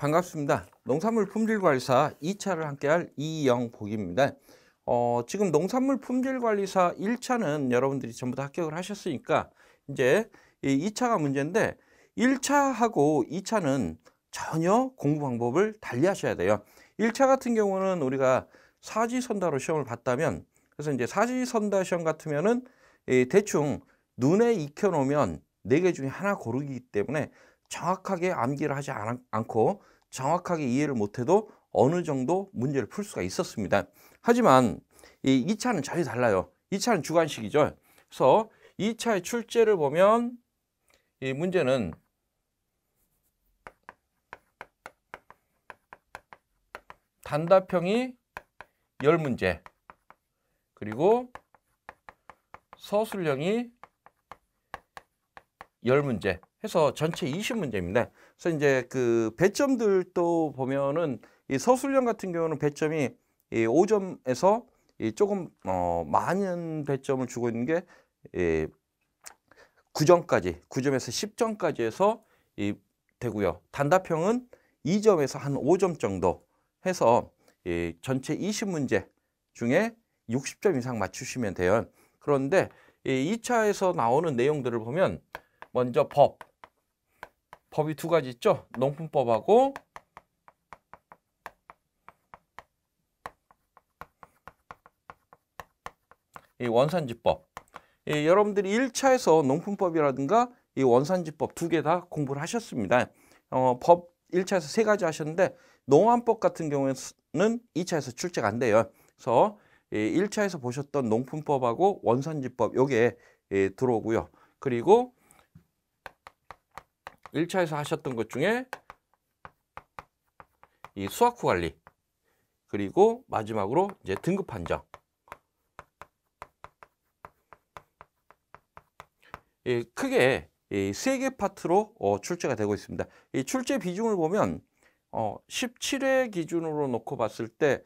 반갑습니다. 농산물 품질 관리사 2차를 함께할 이영복입니다. 어, 지금 농산물 품질 관리사 1차는 여러분들이 전부 다 합격을 하셨으니까 이제 이 2차가 문제인데 1차하고 2차는 전혀 공부 방법을 달리 하셔야 돼요. 1차 같은 경우는 우리가 사지선다로 시험을 봤다면 그래서 이제 사지선다 시험 같으면은 대충 눈에 익혀놓으면 네 개 중에 하나 고르기 때문에 정확하게 암기를 하지 않고 정확하게 이해를 못해도 어느 정도 문제를 풀 수가 있었습니다. 하지만 이 2차는 전혀 달라요. 2차는 주관식이죠. 그래서 2차의 출제를 보면 이 문제는 단답형이 10문제 그리고 서술형이 10문제 해서 전체 20문제입니다. 그래서 이제 그 배점들도 보면은 이 서술형 같은 경우는 배점이 이 5점에서 이 조금 어 많은 배점을 주고 있는 게 이 9점까지, 9점에서 10점까지 해서 이 되고요. 단답형은 2점에서 한 5점 정도 해서 이 전체 20문제 중에 60점 이상 맞추시면 돼요. 그런데 이 2차에서 나오는 내용들을 보면 먼저 법, 법이 두 가지 있죠. 농품법하고 이 원산지법. 이 여러분들이 1차에서 농품법이라든가 이 원산지법 두 개 다 공부를 하셨습니다. 어, 법 1차에서 세 가지 하셨는데 농안법 같은 경우에는 2차에서 출제가 안 돼요. 그래서 이 1차에서 보셨던 농품법하고 원산지법 요게 예, 들어오고요. 그리고 1차에서 하셨던 것 중에 이 수학후 관리 그리고 마지막으로 이제 등급 판정 예, 크게 세개 파트로 어, 출제가 되고 있습니다. 이 출제 비중을 보면 어, 17회 기준으로 놓고 봤을 때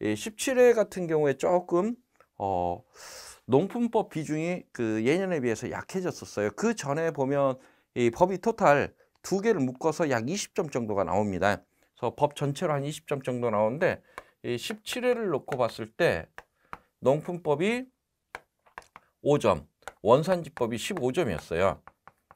17회 같은 경우에 조금 어, 농품법 비중이 그 예년에 비해서 약해졌었어요. 그 전에 보면 이 법이 토탈 두 개를 묶어서 약 20점 정도가 나옵니다. 그래서 법 전체로 한 20점 정도 나오는데 이 17회를 놓고 봤을 때 농품법이 5점, 원산지법이 15점이었어요.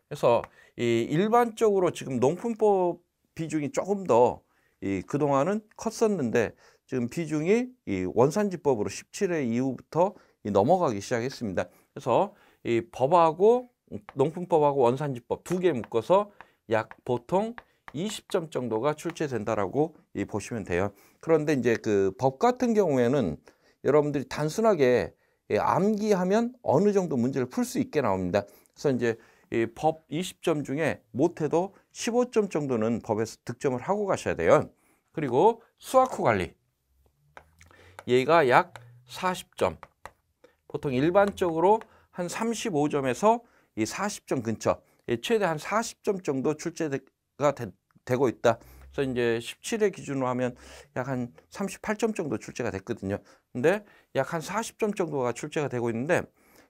그래서 이 일반적으로 지금 농품법 비중이 조금 더 이 그동안은 컸었는데 지금 비중이 이 원산지법으로 17회 이후부터 이 넘어가기 시작했습니다. 그래서 이 법하고 농품법하고 원산지법 두 개 묶어서 약 보통 20점 정도가 출제된다라고 보시면 돼요. 그런데 이제 그 법 같은 경우에는 여러분들이 단순하게 암기하면 어느 정도 문제를 풀 수 있게 나옵니다. 그래서 이제 법 20점 중에 못해도 15점 정도는 법에서 득점을 하고 가셔야 돼요. 그리고 수학 후 관리. 얘가 약 40점. 보통 일반적으로 한 35점에서 이 40점 근처 최대 한 40점 정도 출제가 되, 고 있다. 그래서 이제 17회 기준으로 하면 약 한 38점 정도 출제가 됐거든요. 근데 약 한 40점 정도가 출제가 되고 있는데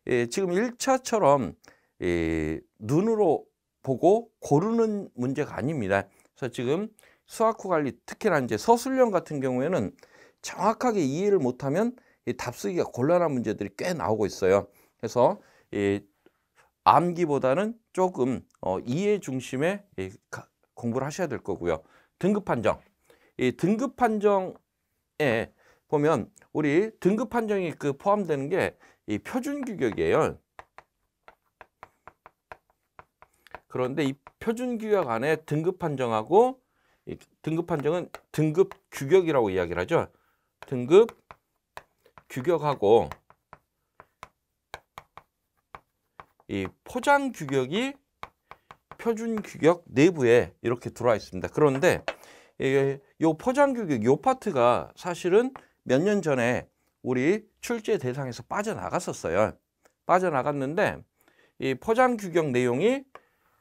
예, 지금 1차처럼 예, 눈으로 보고 고르는 문제가 아닙니다. 그래서 지금 수학후 관리 특히나 이제 서술형 같은 경우에는 정확하게 이해를 못하면 이 답쓰기가 곤란한 문제들이 꽤 나오고 있어요. 그래서 이 암기보다는 조금 어, 이해 중심의 이, 공부를 하셔야 될 거고요. 등급 판정. 이 등급 판정에 보면 우리 등급 판정이 그 포함되는 게 이 표준 규격이에요. 그런데 이 표준 규격 안에 등급 판정하고 이 등급 판정은 등급 규격이라고 이야기를 하죠. 등급 규격하고 이 포장 규격이 표준 규격 내부에 이렇게 들어와 있습니다. 그런데 이 포장 규격 요 파트가 사실은 몇 년 전에 우리 출제 대상에서 빠져나갔었어요. 빠져나갔는데 이 포장 규격 내용이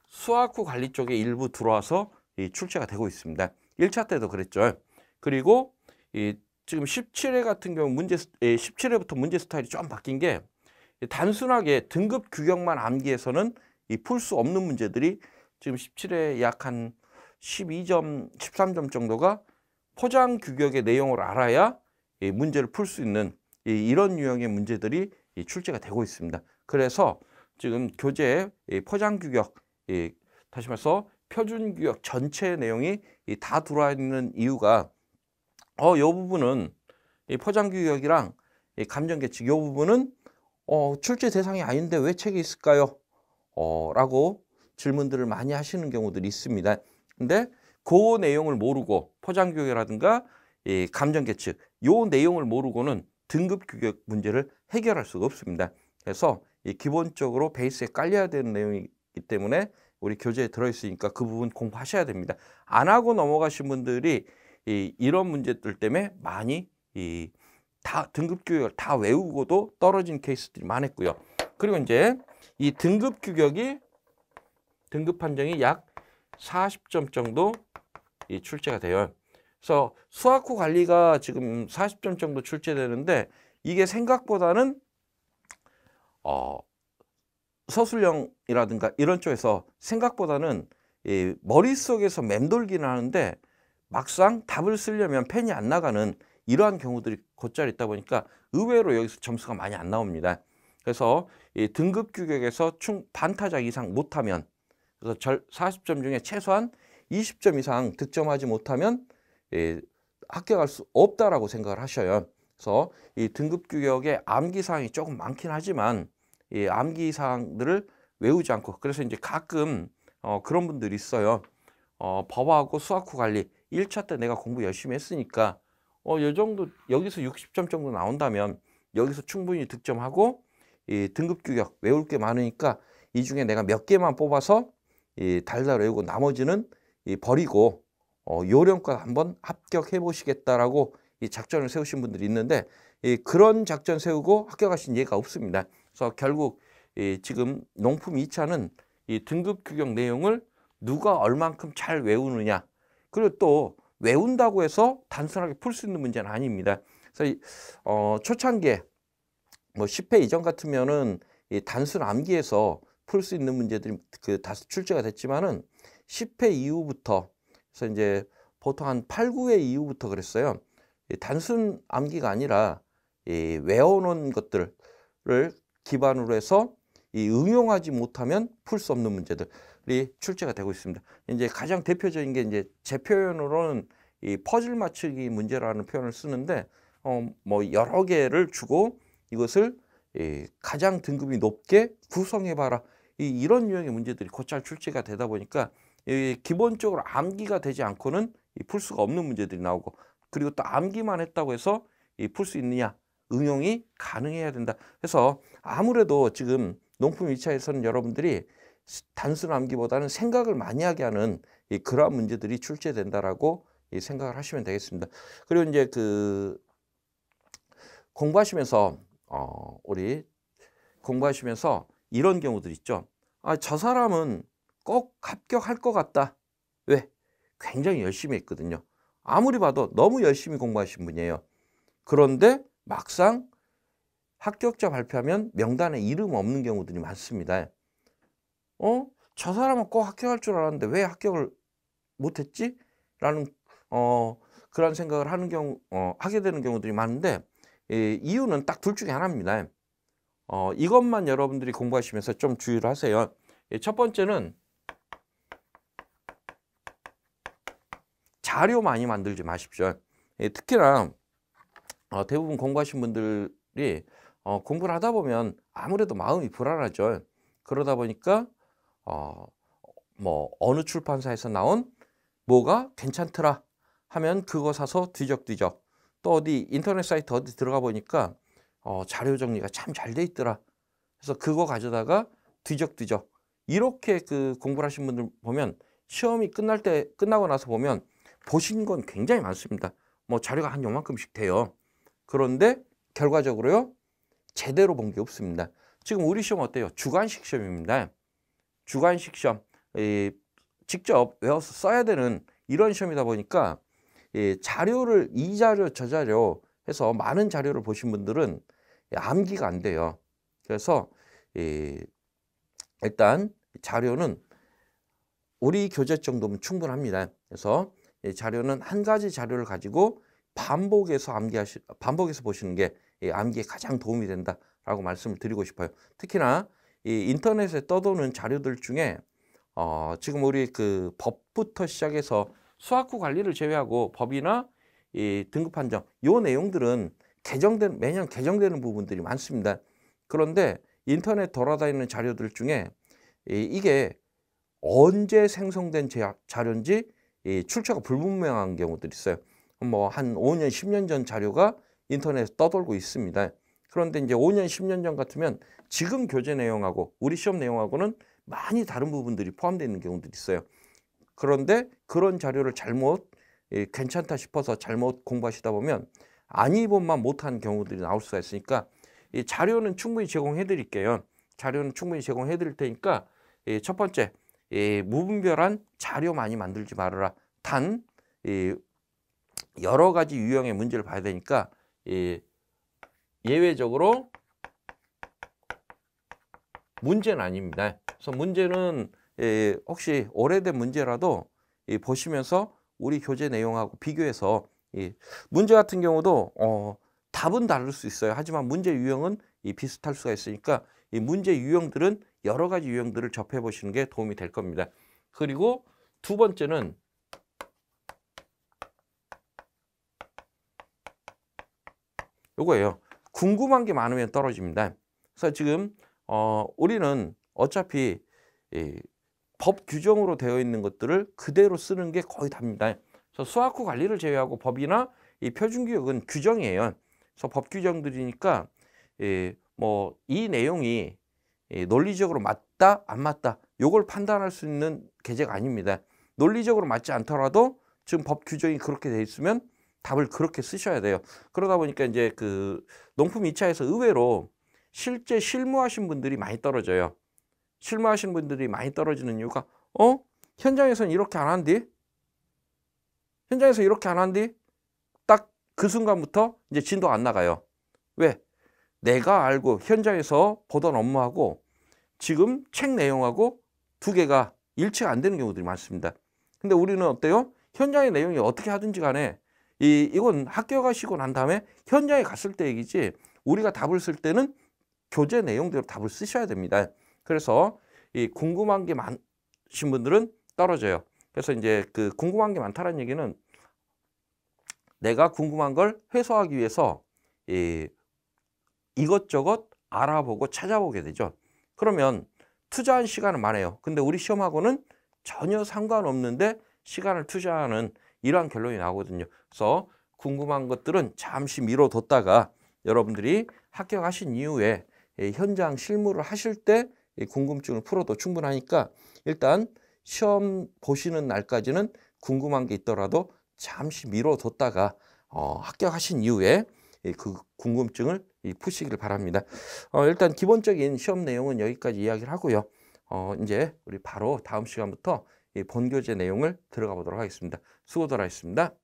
수학 후 관리 쪽에 일부 들어와서 이 출제가 되고 있습니다. 1차 때도 그랬죠. 그리고 이 지금 17회 같은 경우 문제 17회부터 문제 스타일이 좀 바뀐 게 단순하게 등급 규격만 암기해서는 이 풀 수 없는 문제들이 지금 17회 약 한 12점, 13점 정도가 포장 규격의 내용을 알아야 이 문제를 풀 수 있는 이 이런 유형의 문제들이 이 출제가 되고 있습니다. 그래서 지금 교재 이 포장 규격, 이 다시 말해서 표준 규격 전체 내용이 이 다 들어와 있는 이유가 어, 요 부분은 이 포장 규격이랑 이 감정 계측 요 부분은 어, 출제 대상이 아닌데 왜 책에 있을까요? 어, 라고 질문들을 많이 하시는 경우들이 있습니다. 근데 그 내용을 모르고 포장 규격이라든가 이 감정 계측 요 내용을 모르고는 등급 규격 문제를 해결할 수가 없습니다. 그래서 이 기본적으로 베이스에 깔려야 되는 내용이기 때문에 우리 교재에 들어있으니까 그 부분 공부하셔야 됩니다. 안 하고 넘어가신 분들이 이, 이런 문제들 때문에 많이 이, 다 등급 규격을 다 외우고도 떨어진 케이스들이 많았고요. 그리고 이제 이 등급 규격이 등급 판정이 약 40점 정도 이 출제가 돼요. 그래서 수학후 관리가 지금 40점 정도 출제되는데 이게 생각보다는 어 서술형이라든가 이런 쪽에서 생각보다는 이 머릿속에서 맴돌기는 하는데 막상 답을 쓰려면 펜이 안 나가는 이러한 경우들이 곧잘 있다 보니까 의외로 여기서 점수가 많이 안 나옵니다. 그래서 이 등급 규격에서 총 반타작 이상 못하면 그래서 절 40점 중에 최소한 20점 이상 득점하지 못하면 예, 합격할 수 없다라고 생각을 하셔요. 그래서 이 등급 규격에 암기 사항이 조금 많긴 하지만 이 암기 사항들을 외우지 않고 그래서 이제 가끔 어, 그런 분들이 있어요. 어, 법하고 수학후 관리 1차 때 내가 공부 열심히 했으니까 어, 요 정도 여기서 60점 정도 나온다면 여기서 충분히 득점하고 이 등급 규격 외울 게 많으니까 이 중에 내가 몇 개만 뽑아서 이 달달 외우고 나머지는 이 버리고 어, 요령과 한번 합격해 보시겠다라고 이 작전을 세우신 분들이 있는데 이 그런 작전 세우고 합격하신 예가 없습니다. 그래서 결국 이 지금 농품 2차는 이 등급 규격 내용을 누가 얼만큼 잘 외우느냐 그리고 또 외운다고 해서 단순하게 풀 수 있는 문제는 아닙니다. 그래서 이, 어, 초창기에 뭐 10회 이전 같으면은 이 단순 암기에서 풀 수 있는 문제들이 그 다수 출제가 됐지만은 10회 이후부터 그래서 이제 보통 한 8, 9회 이후부터 그랬어요. 단순 암기가 아니라 이 외워놓은 것들을 기반으로 해서 이 응용하지 못하면 풀 수 없는 문제들이 출제가 되고 있습니다. 이제 가장 대표적인 게 이제 제 표현으로는 이 퍼즐 맞추기 문제라는 표현을 쓰는데 어 뭐 여러 개를 주고 이것을 이 가장 등급이 높게 구성해 봐라. 이 이런 유형의 문제들이 곧잘 출제가 되다 보니까 이 기본적으로 암기가 되지 않고는 풀 수가 없는 문제들이 나오고 그리고 또 암기만 했다고 해서 풀 수 있느냐 응용이 가능해야 된다. 그래서 아무래도 지금 농품 2차에서는 여러분들이 단순 암기보다는 생각을 많이 하게 하는 이 그러한 문제들이 출제된다라고 이 생각을 하시면 되겠습니다. 그리고 이제 그 공부하시면서 어 우리 공부하시면서 이런 경우들 있죠. 아, 저 사람은 꼭 합격할 것 같다. 왜? 굉장히 열심히 했거든요. 아무리 봐도 너무 열심히 공부하신 분이에요. 그런데 막상 합격자 발표하면 명단에 이름 없는 경우들이 많습니다. 어? 저 사람은 꼭 합격할 줄 알았는데 왜 합격을 못했지? 라는 어, 그런 생각을 하는 경우 어, 하게 되는 경우들이 많은데 예, 이유는 딱 둘 중에 하나입니다. 어, 이것만 여러분들이 공부하시면서 좀 주의를 하세요. 예, 첫 번째는 자료 많이 만들지 마십시오. 예, 특히나 어, 대부분 공부하신 분들이 어, 공부를 하다 보면 아무래도 마음이 불안하죠. 그러다 보니까 어, 뭐 어느 출판사에서 나온 뭐가 괜찮더라 하면 그거 사서 뒤적뒤적 또 어디 인터넷 사이트 어디 들어가 보니까 어, 자료 정리가 참 잘 돼 있더라. 그래서 그거 가져다가 뒤적뒤적 이렇게 그 공부를 하신 분들 보면 시험이 끝날 때 끝나고 나서 보면 보신 건 굉장히 많습니다. 뭐 자료가 한 요만큼씩 돼요. 그런데 결과적으로요 제대로 본 게 없습니다. 지금 우리 시험 어때요? 주관식 시험입니다. 주관식 시험 이, 직접 외워서 써야 되는 이런 시험이다 보니까 이 자료를 이 자료 저 자료 해서 많은 자료를 보신 분들은 암기가 안 돼요. 그래서 이, 일단 자료는 우리 교재 정도면 충분합니다. 그래서 이 자료는 한 가지 자료를 가지고 반복해서 암기하시 반복해서 보시는 게이 암기에 가장 도움이 된다라고 말씀을 드리고 싶어요. 특히나 이 인터넷에 떠도는 자료들 중에 어, 지금 우리 그 법부터 시작해서 수학후 관리를 제외하고 법이나 이 등급 판정 요 내용들은 개정된 매년 개정되는 부분들이 많습니다. 그런데 인터넷 돌아다니는 자료들 중에 이, 이게 언제 생성된 자- 자료인지 이 출처가 불분명한 경우들이 있어요. 뭐 한 5년, 10년 전 자료가 인터넷에 떠돌고 있습니다. 그런데 이제 5년, 10년 전 같으면 지금 교재 내용하고 우리 시험 내용하고는 많이 다른 부분들이 포함되어 있는 경우들이 있어요. 그런데 그런 자료를 잘못 예, 괜찮다 싶어서 잘못 공부하시다 보면 아니본만 못한 경우들이 나올 수가 있으니까 이 자료는 충분히 제공해 드릴게요. 자료는 충분히 제공해 드릴 테니까 이첫 번째 이 무분별한 자료 많이 만들지 말아라. 단이 여러 가지 유형의 문제를 봐야 되니까 이 예외적으로 문제는 아닙니다. 그래서 문제는 예, 혹시 오래된 문제라도 이 보시면서 우리 교재 내용하고 비교해서 이 문제 같은 경우도 어, 답은 다를 수 있어요. 하지만 문제 유형은 이 비슷할 수가 있으니까 이 문제 유형들은 여러 가지 유형들을 접해 보시는 게 도움이 될 겁니다. 그리고 두 번째는 요거예요. 궁금한 게 많으면 떨어집니다. 그래서 지금 어, 우리는 어차피 이, 법 규정으로 되어 있는 것들을 그대로 쓰는 게 거의 답니다. 그래서 수학후 관리를 제외하고 법이나 이 표준교육은 규정이에요. 그래서 법 규정들이니까 이, 뭐 이 내용이 이 논리적으로 맞다 안 맞다 요걸 판단할 수 있는 계제가 아닙니다. 논리적으로 맞지 않더라도 지금 법 규정이 그렇게 돼 있으면 답을 그렇게 쓰셔야 돼요. 그러다 보니까 이제 그 농품 2차에서 의외로 실제 실무하신 분들이 많이 떨어져요. 실무하신 분들이 많이 떨어지는 이유가 어? 현장에서는 이렇게 안 한디? 현장에서 이렇게 안 한디? 딱 그 순간부터 이제 진도가 안 나가요. 왜? 내가 알고 현장에서 보던 업무하고 지금 책 내용하고 두 개가 일치가 안 되는 경우들이 많습니다. 근데 우리는 어때요? 현장의 내용이 어떻게 하든지 간에 이, 이건 학교 가시고 난 다음에 현장에 갔을 때 얘기지 우리가 답을 쓸 때는 교재 내용대로 답을 쓰셔야 됩니다. 그래서 이 궁금한 게 많으신 분들은 떨어져요. 그래서 이제 그 궁금한 게 많다는 얘기는 내가 궁금한 걸 해소하기 위해서 이 이것저것 알아보고 찾아보게 되죠. 그러면 투자한 시간은 많아요. 근데 우리 시험하고는 전혀 상관없는데 시간을 투자하는 이러한 결론이 나오거든요. 그래서 궁금한 것들은 잠시 미뤄뒀다가 여러분들이 합격하신 이후에 이 현장 실무를 하실 때이 궁금증을 풀어도 충분하니까 일단 시험 보시는 날까지는 궁금한 게 있더라도 잠시 미뤄뒀다가 어, 합격하신 이후에 이그 궁금증을 이 푸시기를 바랍니다. 어, 일단 기본적인 시험 내용은 여기까지 이야기를 하고요. 어, 이제 우리 바로 다음 시간부터 이 본교재 내용을 들어가 보도록 하겠습니다. 수고들 하셨습니다.